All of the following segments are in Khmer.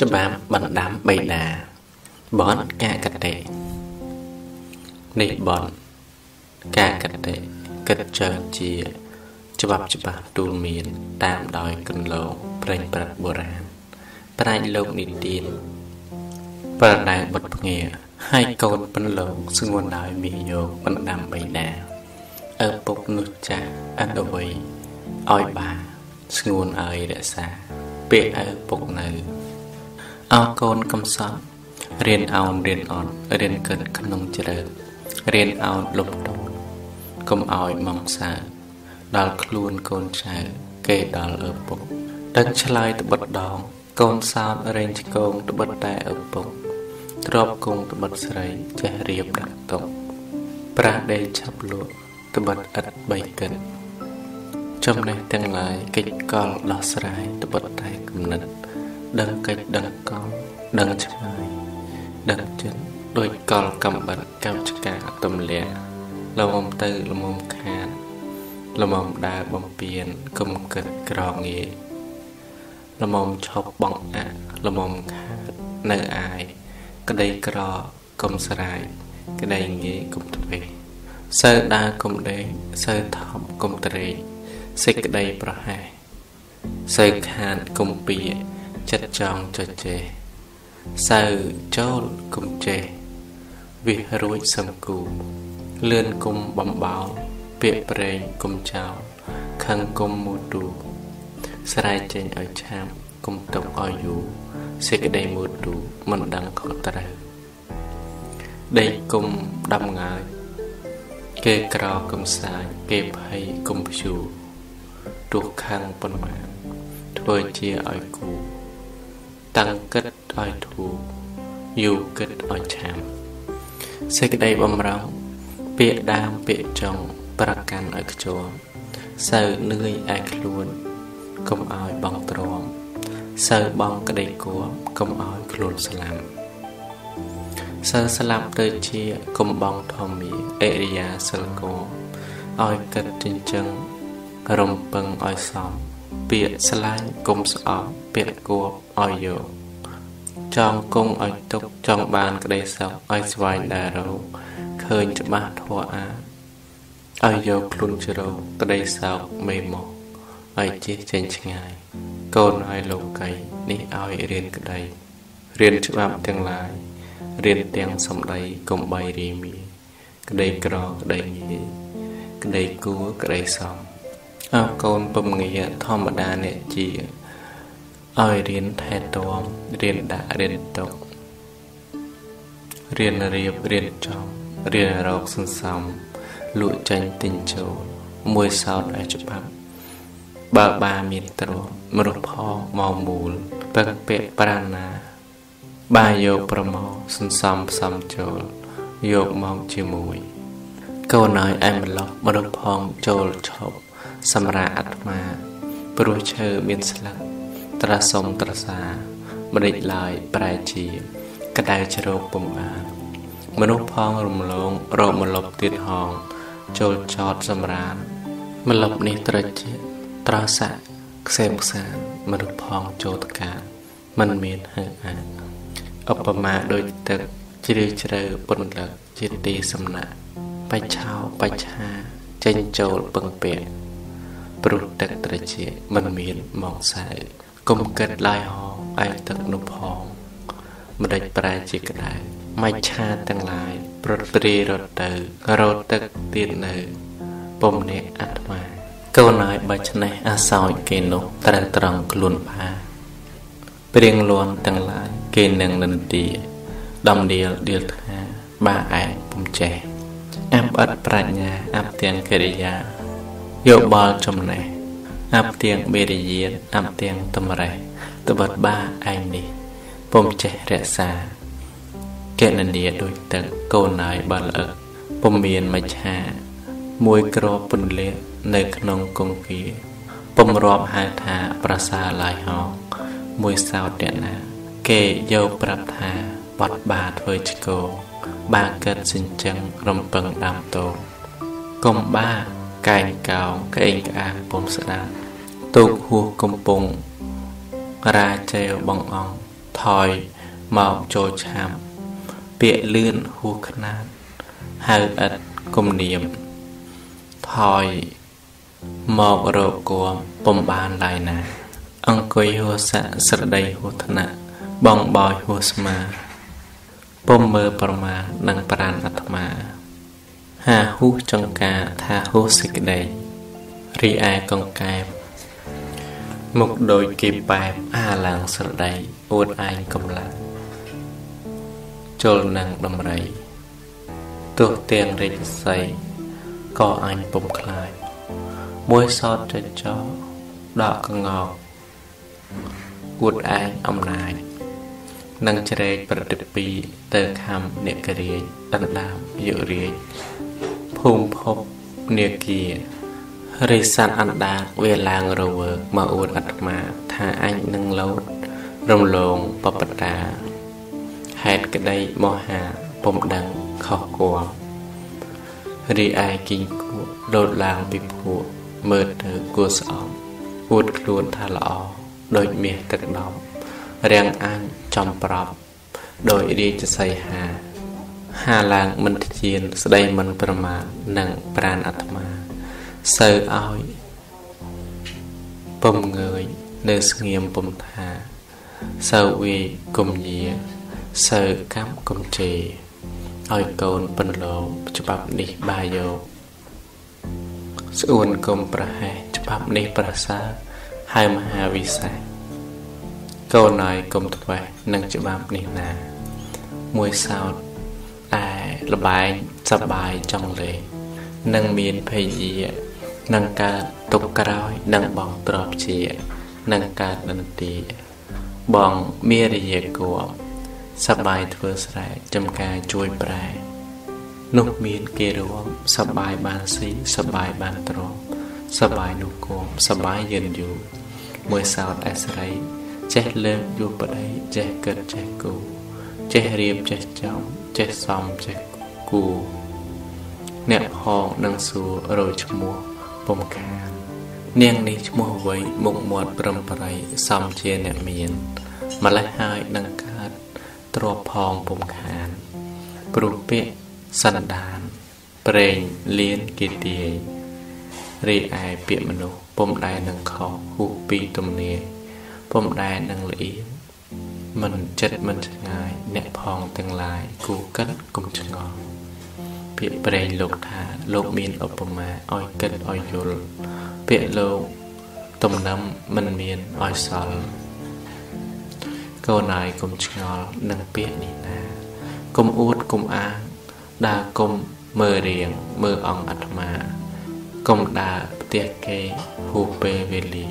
ច្បាប់បណ្ដាំបៃតាបនកាកតេនេះបនកាកតេកិតចើជាច្បាប់ច្បាស់ទូលមាន តាមដោយកន្លងប្រេងប្រាត់បុរាណប្រាជ្ញលោកនិទានប្រដៅបុតភ្ងាហើយកូនពន្លងស្ងួនដោយមាយកបណ្ដាំបៃតាឪពុកនោះចាស់អត់អ្វីឲ្យបាស្ងួនឲ្យរក្សាពាក្យឪពុកនៅ អរកូនកំសត់រៀនអោនរៀនអត់រៀនកិនក្នុងជ្រើរៀនអោនលុបតូនកុំឲ្យមកសាដល់ខ្លួនកូនចៅគេដល់ឪពុកដឹងឆ្លើយត្បិតដង កូនសោតរែងឆ្កងត្បិតតែឪពុកទ្របគង់ត្បិតស្រីចេះរៀបដាក់តុកប្រាស់ដេកឆាប់លក់ត្បិតឥតបីកិនចំណេះទាំងឡាយកិច្ចកលដោះស្រាយត្បិតតែគំនិត ដឹងកិច្ចដឹងកលដឹងឆ្ងាយដឹងចិត្តដោយកលកំបិតកម្មចកាទំលាលំទៅលំខានលំដើរបំពេញគំកិតក្រងាយលំឈប់បងអាលំខាតនៅអាយក្តីក្រកុំស្រាយក្តីងាយកុំទ្វេសើដើរកុំដេកសើថប់កុំត្រេកសេចក្តីប្រហែសសើខានកុំពៀ ចិត្តចង់ចចេះសៅចូលគុំចេះវិរួចសំគូលឿនគុំបំបោពាកប្រេងគុំចោលខឹងគុំមូទូស្រែកចេញឲ្យឆាប់គុំទុកឲ្យយូរសេចក្តីមូទូមិនដឹងខុសត្រូវដេកគុំដំងើយគេក្រគុំសាយគេភ័យគុំព្យូទោះខឹងប៉ុន្មានធ្វើជាឲ្យគូ តាំងគិតឲ្យធូរយូរគិតឲ្យឆាំសេចក្តីបំរុងពាក្យដើមពាក្យចុងប្រកាន់ឲ្យខ្ជាប់សៅនឿយឯខ្លួនកុំឲ្យបងទ្រាំសៅបងក្តីគួរកុំឲ្យខ្លួនស្លាប់សើស្លាប់ទៅជាកំបងធម្មីអរិយាសិលគោឲ្យគិតចិញ្ចឹងរំពឹងឲ្យសម ពាក្យស្លាញ់គុំស្អប់ពាក្យគួបឲ្យយកចង់គង់ឲ្យទុកចង់បានក្តីសុខឲ្យស្វែងដើររកឃើញច្បាស់ធัวអាឲ្យយកខ្លួនជ្រោក្តីសោកមេមកឲ្យជិះចេញឆ្ងាយ កូនឲ្យលោកីនេះឲ្យរៀនក្តីរៀនច្បាប់ទាំងឡាយរៀនទាំងសំដីកុំបីរីមីក្តីក្រក្តីងាយក្តីគួរក្តីសម អើកូនពំងាធម្មតាអ្នកជាឲ្យរៀនថែទាំរៀនដាក់រៀនទុករៀនរៀបរៀនចំរៀនរកសន្សំលក់ចាញ់ទិញចូលមួយសោតឲ្យច្បាប់បើបាមានទ្រពមនុស្សផងមកមូលពឹងពាក់ប្រាណា បាយកប្រមោសន្សំផ្សំចូលយកមកជាមួយ កូនឲ្យឯម្លោះមនុស្សផងចូលឈប់ សម្រាប់អាត្មា ព្រោះឈើមានស្លឹកត្រាសុំត្រាសាមិនដេចឡើយប្រែជាក្តៅជ្រោកពំបានមនុស្សផងរំលងរកម្លប់ទៀតហង ចូលចតសម្រានម្លប់នេះត្រជាត្រសាក់ខ្សែខ្សានមនុស្សផងចូលតកាมันមានហើអាឧបមាដូចទឹកជ្រាលជ្រៅពន្លឹកជាទីសំណាក់បច្ឆោបច្ឆាចេញចូលពឹងពាក់ ព្រោះទឹកត្រជាមិនមានមកសៅកុំគិតឡាយហងឯទឹកនោះផងមិនដេចប្រែជាក្តៅមច្ឆាទាំងឡាយប្រត់រីរត់ទៅរត់ទឹកទៀតនៅពុំអ្នកអាត្មា កូនហើយបើច្នេះអាសោចគេនោះត្រូវត្រង់ខ្លួនផាព្រៀងលន់ទាំងឡាយគេនឹងនន្ទាដំដៀលដៀលថាបាឯងពុំចេះអាប់អត់ប្រាជ្ញាអាប់ទាំងកិរិយា យោបល់ចំណេះអាប់ទៀងបេរិយានអាប់ទៀងតម្រេះត្បិតបាឯងនេះពុំចេះរក្សាកណនីដូចទឹកកូនហើយបាល់អឹកពុំមានមច្ឆាមួយក្របពន្លានៅក្នុងគង្គាពុំរាប់ហៅថាប្រសាឡាយហោមួយសោតអ្នកណា គេយកប្រាប់ថាបត់បាធ្វើឆ្កោបាកិតសិញ្ចឹងរំពឹងដាំតោកុំបា កែងកោងក្អេងក្អាងពុំស្ដាប់ទូកហួសកំពុងរាជេវបងអង្គថយមកចូលឆាំពាកលឿនហួសខ្នាតហៅឥតគំនាមថយមករកគំពំបានឡើយណា អង្គុយហួសៈស្រដីហួថ្នាក់បងបោយហួស្មាពុំមើលប្រមានឹងប្រានអាត្មា ហាហួសចង្ការថាហួសសេចក្តីរីឯកង្កែបមុខដូចគេបែបអាឡើងស្រដីអួតឯងកំឡាំងជុលនឹងដំរីទោះទាំងរិទ្ធស័យក៏អញពុំខ្លាចមួយសតចចោដកកងោកអួតឯងអំណាចនឹងជ្រែកប្រតិពីទៅខំអ្នកករាជដណ្ដើមយុរាជ ភូមិភពនាគារិស័នអណ្ដាតវាឡើងរវើកមកអួតអាត្មា ថាអញនឹងលោតរំលងបបតាហេតុក្តីមហាពុំដឹងខុសគួររីឯគីងគួលោតឡើងពីភួមើលទៅគួស្អប់អួតខ្លួនថាល្អដូចមាសទឹកដំរាំងអញចំប្រប់ដោយរាជសីហា ហាឡើងមិនធានស្ដីមិនប្រមាទនឹងប្រានអាត្មាសើឲ្យពំងើយនៅស្ងៀមពំថាសើវីគុំយាសើកម្មគុំជេឲ្យកូនបិនលោច្បាប់នេះបាយោស្អួនគុំប្រហែច្បាប់នេះប្រសើរហើយមហាវិសេសកូនហើយកុំធ្វេសនឹងច្បាប់នេះណា មួយសោតតែ លបែងសបាយចង់លេងនឹងមានភ័យយានឹងកើតទុកក្រោយនឹងបងទ្របជានឹងកើតនន្ទាបងមេរិយាគួរសបាយធ្វើស្រែចំការជួយប្រែនោះមានគេរួមសបាយបានស៊ីសបាយបានទ្រពសបាយនោះគំសបាយយិនយូមួយសោតអស្រីចេះលើកយុបដីចេះគិតចេះគូចេះរៀបចេះចំចេះសំចេះគូ អ្នកផងនឹងសួររយឈ្មោះពុំខាន នាងនេះឈ្មោះអ្វីមុខមាត់ប្រំប្រៃសំជាអ្នកមានម្លេះហើយនឹងកើតទ្របផងពុំខានព្រោះពាក្យសន្តានប្រេងលៀនគិទាយរីឯពាក្យមនុស្សពុំដែលនឹងខុសហួសពីទំនាយពុំដែលនឹងលៀងមិនចិត្តមិនឆ្ងាយ អ្នកផងទាំងឡាយគូកិនគុំឆ្ងល់ ពាក្យប្រែងលោកថាលោកមានឧបមាឲ្យគិតឲ្យយល់ពាក្យលោកទំនឹមមិនមានឲ្យសល់កូនណាយកុំឆ្ងល់នឹងពាក្យនេះណាកុំអួតកុំអាងដើរកុំមើលរៀងមើលអង្គអាត្មាកុំដើរផ្ទះគេហួសពេលវេលា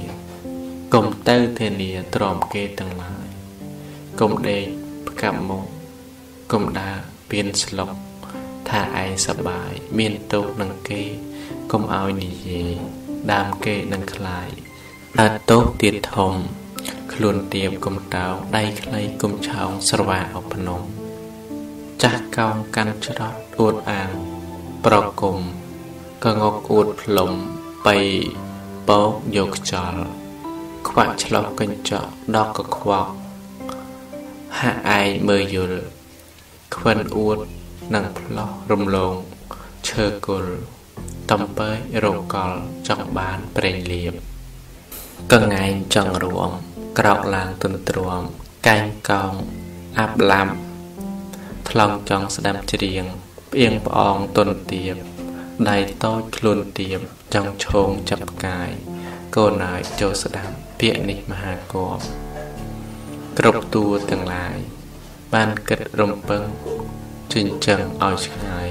កុំទៅធានាទ្រាំគេទាំងឡាយកុំដេកផ្កាប់មកកុំដើរពៀនស្លុក ថាឯងសបាយមានទោសនឹងគេកុំឲ្យនិយាយដើមគេនឹងខ្លាយដើរទោសទៀតធំ ខ្លួនទៀបកុំតោដៃខ្លីកុំឆោងស្រវាអភ្នំចាស់កោងកាន់ច្រត់អួតអាងប្រគុំកងកអួតផ្លុំបីបោកយកខ្យល់ខ្វាក់ឆ្លោះកញ្ចក់ដកកខ្វក់ហាក់ឯងមើលយល់ខ្វិនអួត និងផ្លោះរំលងឈើគល់តំពើរកលចង់បានប្រេងលៀបកងែងចង់រួម ក្រោកឡើងទន្ទ្រាំកែងកោងអាប់ឡាំថ្លង់ចង់ស្ដាប់ច្រៀងផ្អៀងផ្អងទន់ទៀបដៃតូចខ្លួនទៀបចង់ឈោងចាប់កាយកូនហើយចូលស្ដាប់ពាក្យនេះមហាគមគ្រប់តួទាំងឡាយបានគិតរំពឹង ចិញ្ចឹងឲ្យឆ្ងាយ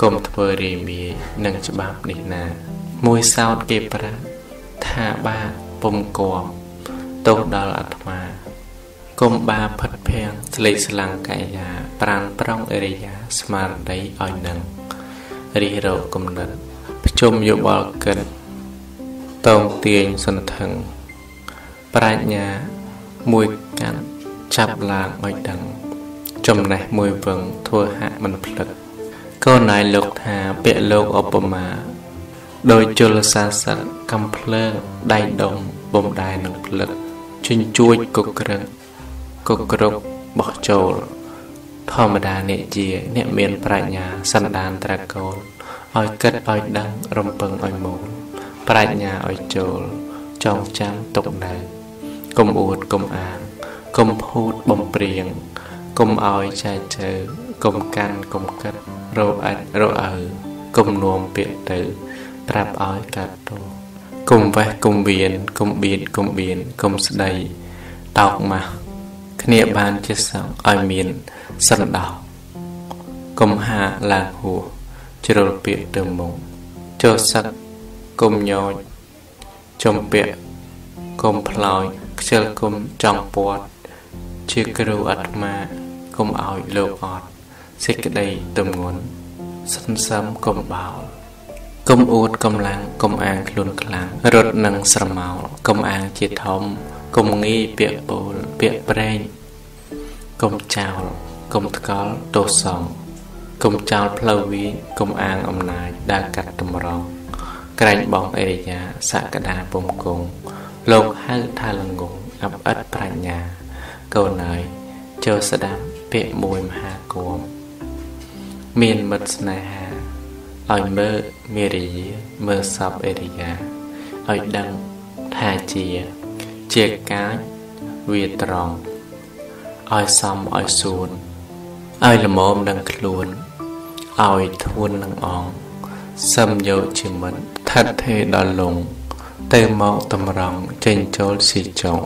កុំធ្វើរីមាយនឹងច្បាប់នេះណា មួយសោតគេប្រាប់ថាបាពុំគំទោសដល់អាត្មាគុំបាផិតភាំងស្លេកស្លាំងកាយា ប្រានប្រងអរិយាស្មារតីឲ្យនឹងរិះរកគំនិតភ្ជុំយោបល់កិនតងទាញសន្ធឹងប្រាជ្ញាមួយកាន់ចាប់ឡើងឲ្យដឹង ចំណេះមួយវឹងធ្វើហាក់មិនភ្លឹកកូនណៃលោកថាពាក្យលោកឧបមាដោយជលសាស័កកំភ្លើងដៃដុំបំដែរនឹងភ្លឹកជញ្ជួចគុកក្រឹកក៏គ្រប់បោះចូលធម្មតាអ្នកជា អ្នកមានប្រាជ្ញាសន្តានត្រកូលឲ្យគិតឲ្យដឹងរំពឹងឲ្យមូលប្រាជ្ញាឲ្យចូលចងចាំទុកនៅកុំអួតកុំអាងកុំភូតបំព្រៀង កុំឲ្យចែកជើកុំកាន់កុំកិតរោអាចរោអើកុំនួមពាក្យទៅ ប្រាប់ឲ្យកាត់ទោកុំវេះកុំវៀនកុំបៀតកុំបៀនកុំស្ដីតោកម៉ាស់គ្នាបានជាសង្ឃឲ្យមានសណ្ដោកុំហាឡើងហួរជ្រុលពាក្យទៅមុងចូលសឹកកុំញោចចំពាក់កុំផ្លោយខ្ជិលកុំចង់ពាត់ជាគ្រូអាត្មាកុំ ឲ្យលោកអត់សេចក្តីទំងន់សន្សំកុំបោលកុំអួតកម្លាំងកុំអាងខ្លួនខ្លាំងរត់នឹងស្រមោលកុំអាងជាធំកុំងាយពាក្យពោលពាក្យប្រេងកុំចោលកុំថ្កល់ទោសសងកុំចោលផ្លូវវិញកុំអាងអំណាចដើរកាត់តម្រង់ក្រែងបងអេរិយាសក្តាពុំគង់លោកហៅថាល្ងងអបឥតប្រាជ្ញាកូនអើយចូលស្ដាប់ ពាក្យមួយមហាគមមានមិត្តស្នេហាឲ្យមើលមេរិយាមើលសពអេរិយាឲ្យដឹងថាជា ជាកាចវាត្រង់ឲ្យសមឲ្យសួនឲ្យល្មមនឹងខ្លួនឲ្យធួននឹងអងសឹមយកជាមិត្តថិតថេដល់លងទៅមកតម្រង់ចេញចូលស៊ីចុង